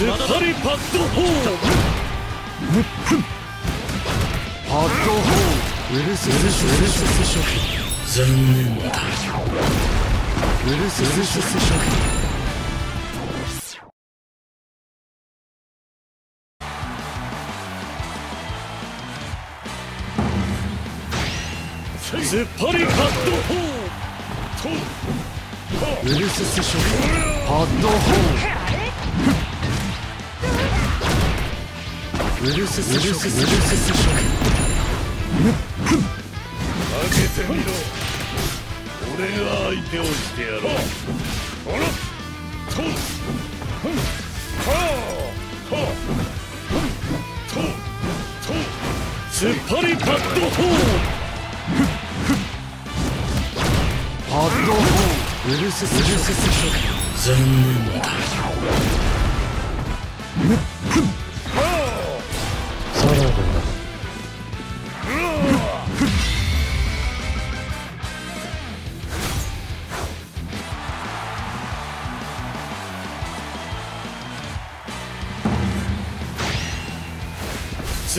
っ張りパッドホーパッドホーウルススショウルススショク残念だウルススショク突っ張りパッドホーウルススショクパッドホーウルススショクウルススショ開けてみろ俺が相手をしてやろうほらとふんはあはあとと突っ張りパッドホークパッドホーウルススショク残念ださ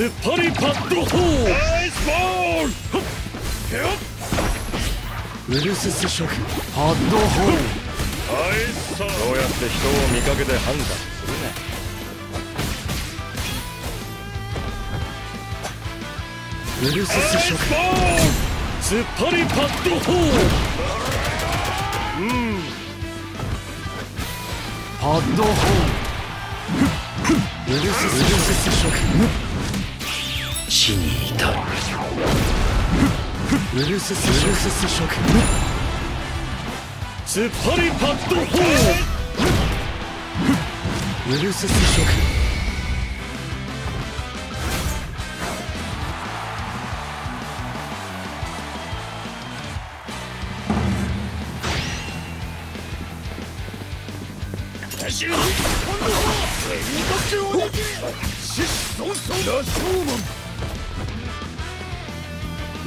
突っ張りパッドホー。ナイスボールウルススショクパッドホー。ナイスそうやって人を見かけで判断するなウルススショクボール突っ張りパッドホー。うん。パッドホー。ウルススショク死に至る。ウルススウルススショク突っ。張りパッドホーウルススショク私は今度は二角を握れ獅子孫孫羅生門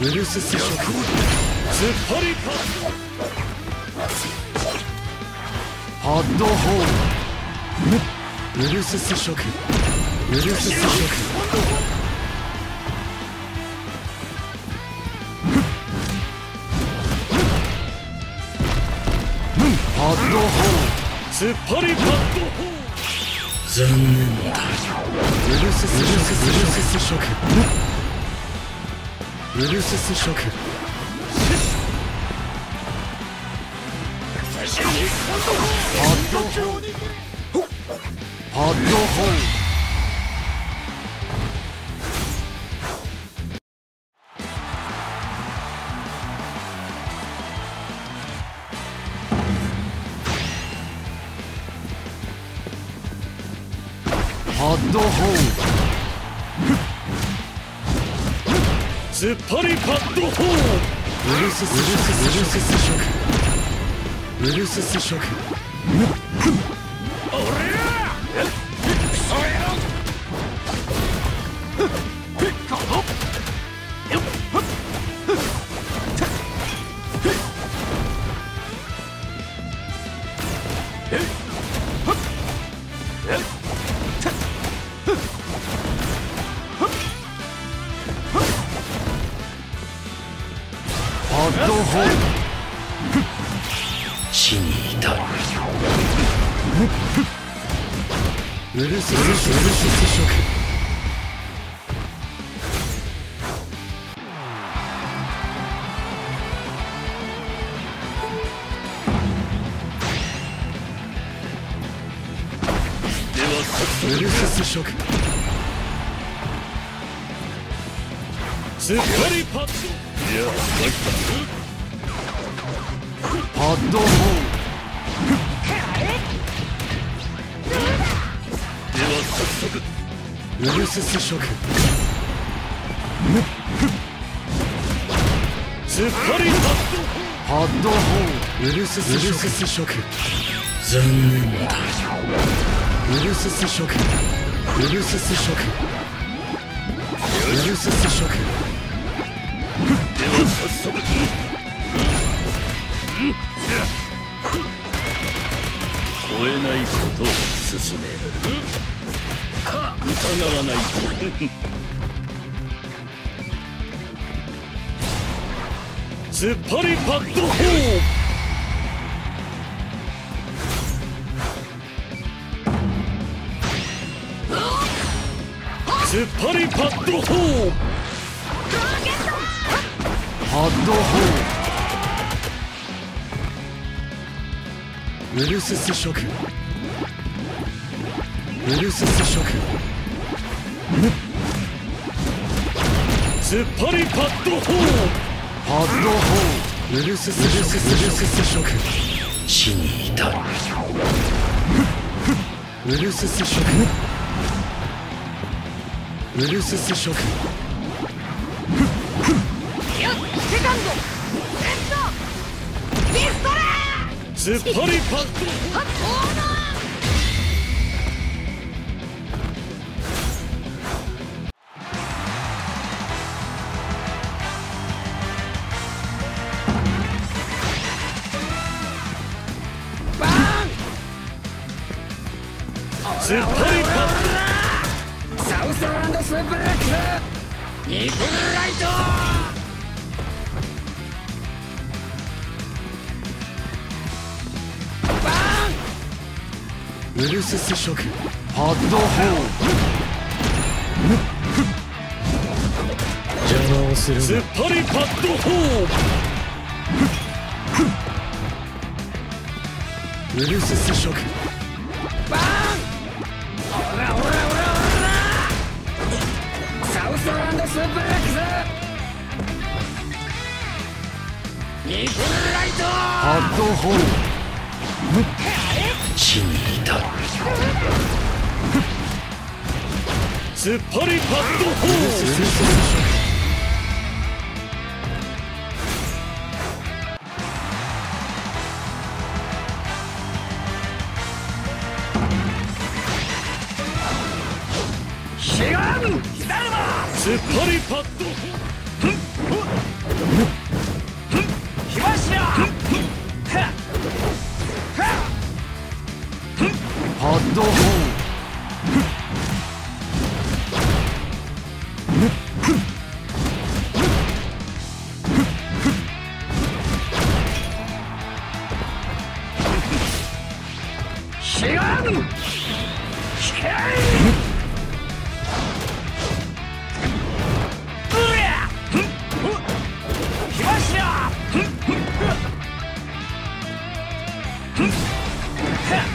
ウルススショク。突っ張りパッパッドホーウルススショクウルススショクパッドホー突っ張りパッドホー残念だーウルススウルススウルススショクウルススショク。パッドホー。パッドホー突っ張りパッドホーーウルススウルススウルススショク。ウルススショク。はウルススショク突っ張りパッドいやパッドホでは早速ーウルススショク。突っ張りパッパッドホーウルススウルススショク。ド残念だウルススショクウルススショクウルススショクでは早速。超えないことを進め疑わない突っ張りパッドホー突っ張りパッドホーハッドホーウルスス諸君ウルスス諸君突っ張りパッドホーハッドホーウルスス諸君ウルスス諸君死に至る。ウルスス諸君ウルスス諸君セカンドレッドピストル。突っ張りパッドスランドスープレックスニップライトバーンウルスス諸君ハッドホー邪魔をするド突っ張りパッドホーウルスス諸君ニップライトハッドホー死に至る突っ張りパッドホウルシガン。シケイうりゃ火柱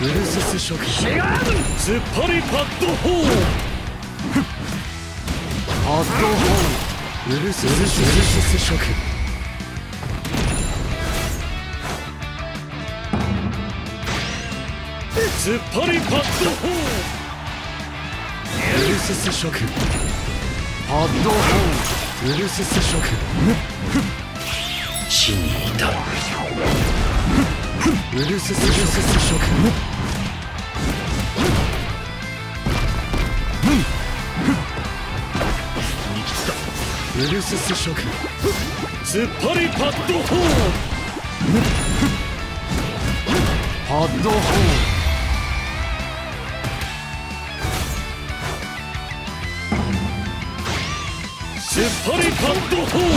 ウルスス諸君シガン。突っ張りパッドホーハッドホーウルススウルスス諸突っ張りパッドホンウルスス諸君ハッドホーウルスス諸君死に至るウルススウルスス諸君ウルスス諸君突っ張りパッドホーハッドホン突っ張りパッドホーー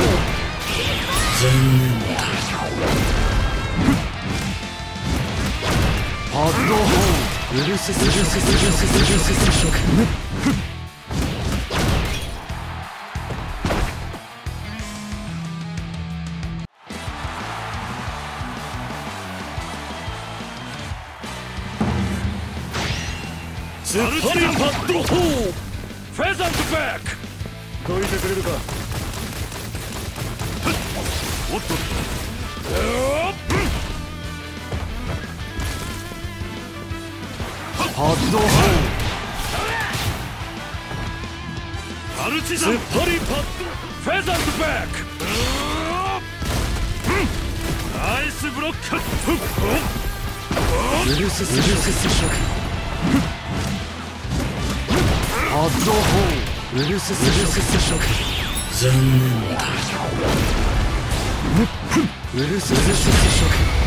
ハッドホーウルススウルススウルススウルスス諸君突っ張りパッドホーフェザントバックどいてくれるか。おっと。っとハッドホアルチザン突っ張りパッドフェザントバック。ナイスブロック。ルススウルスス諸君ハッドホーウルススウルスス諸君残念だウルスス諸君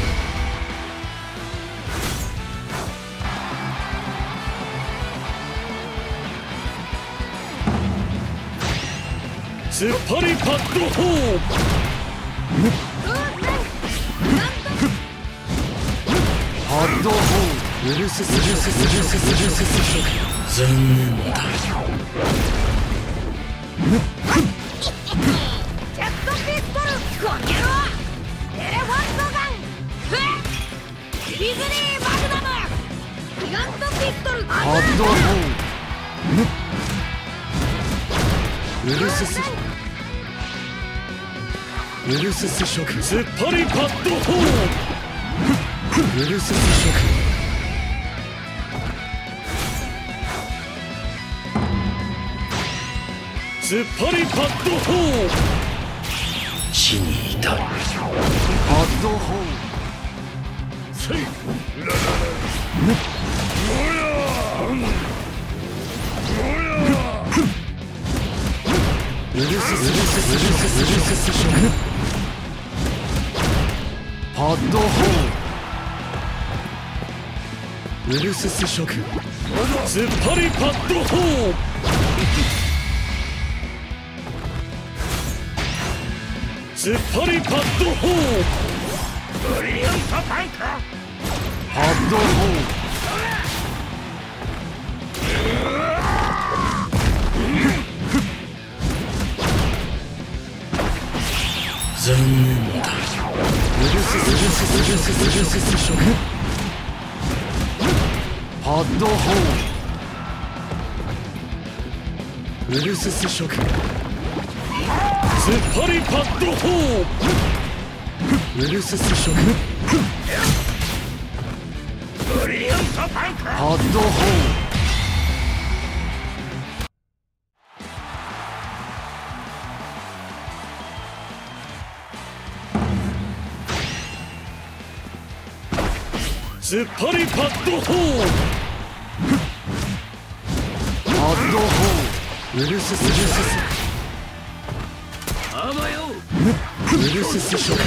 突っ張りパッド4パッド4ウルススルススルススルスス残念だジェットピストルこの野郎エレファントガンふえビズリーマグナムギガントピストルハッドホームウルススウルススショック突っ張りパッドホーム。ウルススショスパりパッドホ死に至るパッド4せいおやおやうるせうるせうるせうるせうるせパッドホウルスス諸君パパッド4スパリパッドホーブリアントパンクパッドホー残念だパッドホーウル。スス諸ック突っ張りパッドホーウルススショックブリリアントパンクハッドホーム突っ張りパッドホームハッドホーウルススウルススあばよウルススショッ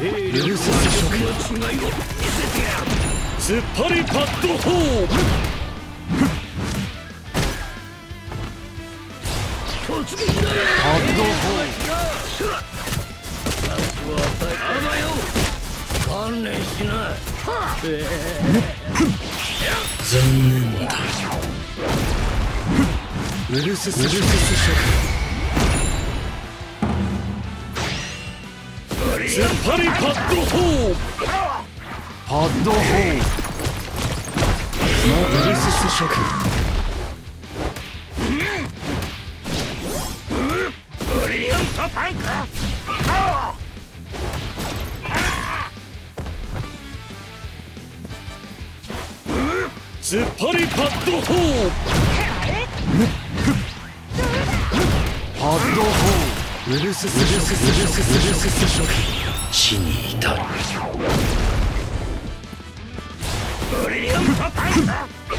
クウルススショック違いを見せてやる突っ張りパッドホーム突撃だよハッドホームあばよ観念しな残念だウルススウルっ張りパッドホーム。クハッドホームウルススショックブリリアントパンク突っ張りパッドホーム。ハッドホーウルススウルススウルススウルススショック。死に至る。ブリリアントパンク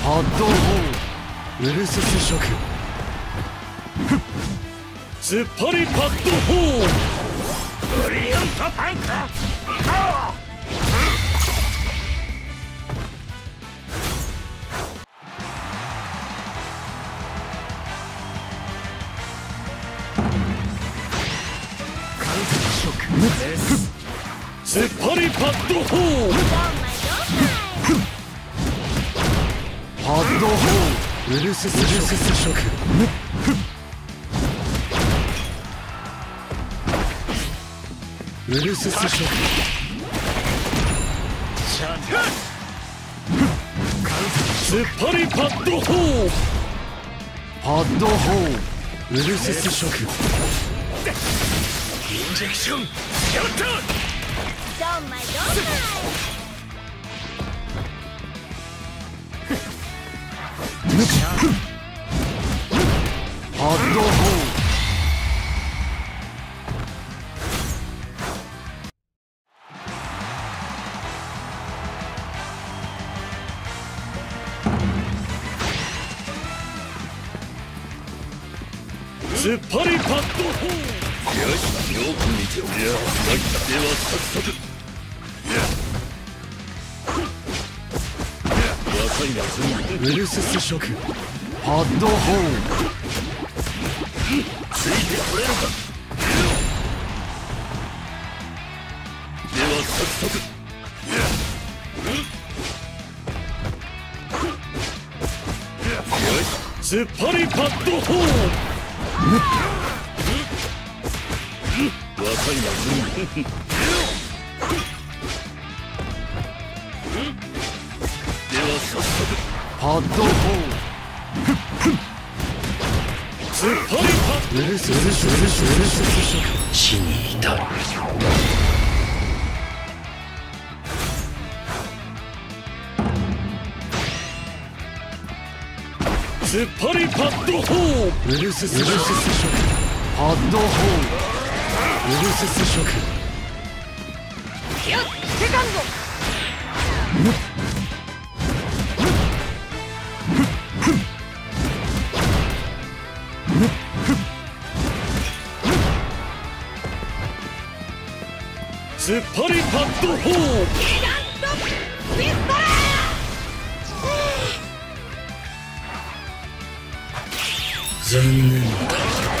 ハッドホーウルススショック突っ張りパッドホーブリリアントパンク突っ張りパッドホームハッドホーウルススウルススショックウルススショック突っ張りパッドホームハッドホーウルススショックインジェクションやったド突っ張りパッドホーよしよく見ておりゃでは早速いなウルスス諸君ハッドホーついてこれるか。では早速。突っ。張りパッドホー若いなは早速ハッドホ突っ張りパッーウルスス諸君ウルスス諸君死に至る突っ張りパッドホーウルスス諸君ハッドホーウルスス諸君よっセカンド。突っ張りパッドホーギガントピストル残念だ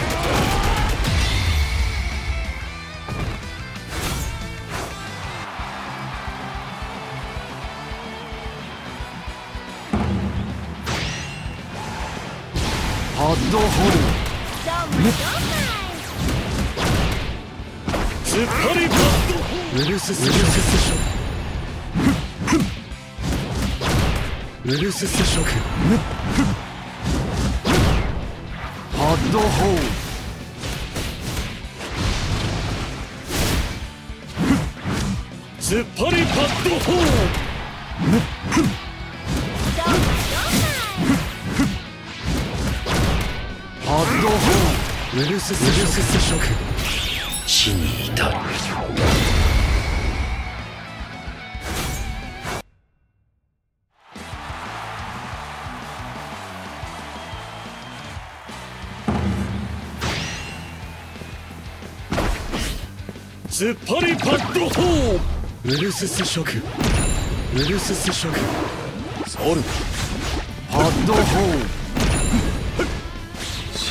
ールウルスス諸君ウルスス諸君ハッドホー突っ張りパッドホーハッドホーウルススウルスス諸君死に至る突っ張りパッドホーウルスス諸君ウルスス諸君ソルハッドホ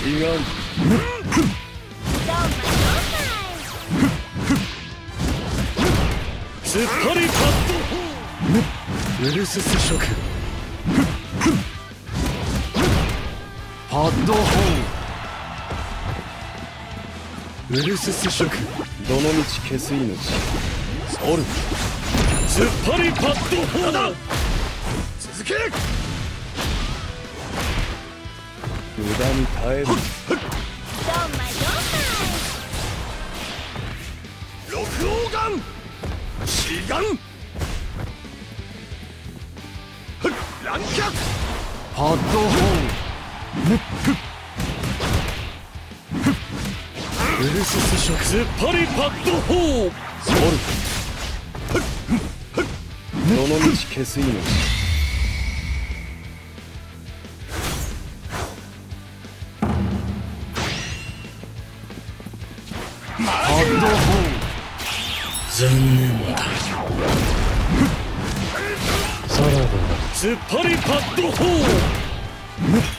違う。突っ張りパッドホーウルスス諸君ハッドホーウルスス諸君どの道消す命。ソル突っ張りパッドホー続け無駄に耐える。六王眼志願。乱脚ハッドホルシス食パリパッド4ボルどの道消す命パッド4残念ださらばツパリパッド4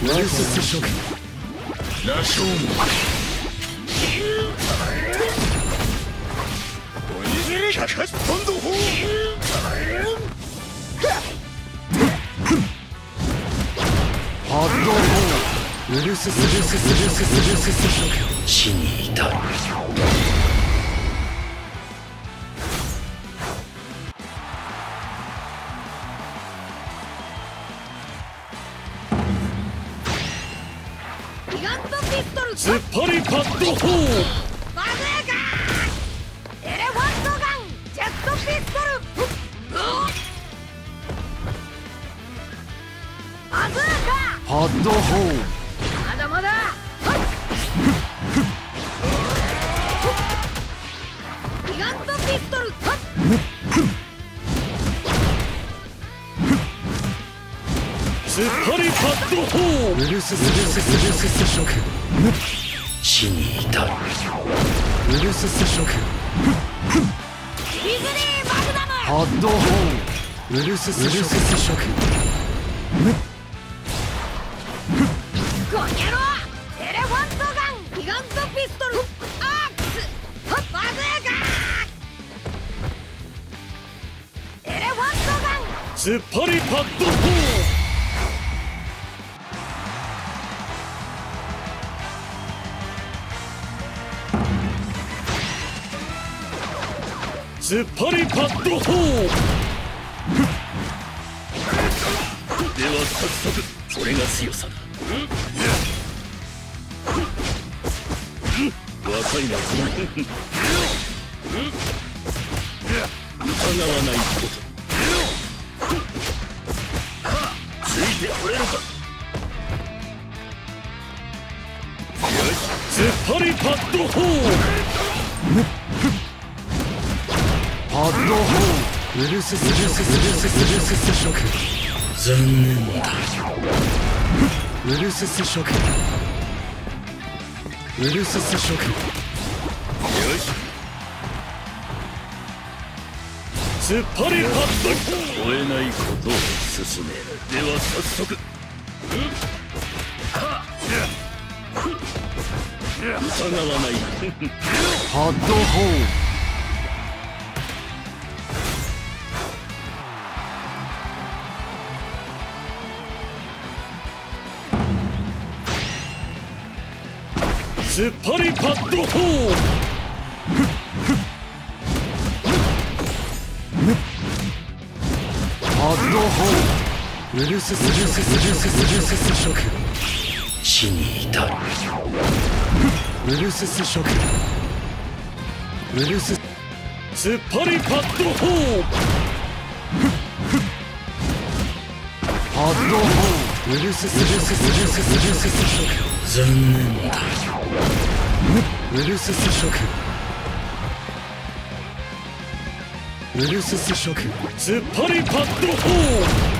イスラショポンドハッドウルススルススルススルスス死に至るドホーハッドホーまだまだギガントピストル突っ張りパッドホーウルススルススウルス諸君死に至る。ウルスス諸君。ディズニーマグナムハッドホーンウルススウルススショクこの野郎エレファントガンギガントピストルアークスバズーカエレファントガン突っ張りパッド4突っ張りパッド4では早速それが強さだ。若いな疑わないことついてこれるかよし突っ張りパッド4ウルススウルススウルススウルススショク残念だウルススショクウルススショクよし。突っ張りパッド追えないことを進めるでは早速疑わないハッドホーっ張りパッド4ハッドホーンウルススウルススウルススウルススショク。死に至るウルススショク。ウルス突っ張りパッド4ハッドホーンウルススウルススウルススウルススショク。残念だウルススショク。ウルススショク。突っ張りパッド4